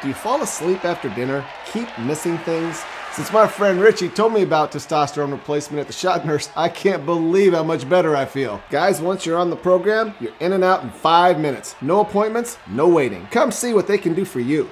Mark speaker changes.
Speaker 1: Do you fall asleep after dinner? Keep missing things? Since my friend Richie told me about testosterone replacement at the shot nurse, I can't believe how much better I feel. Guys, once you're on the program, you're in and out in five minutes. No appointments, no waiting. Come see what they can do for you.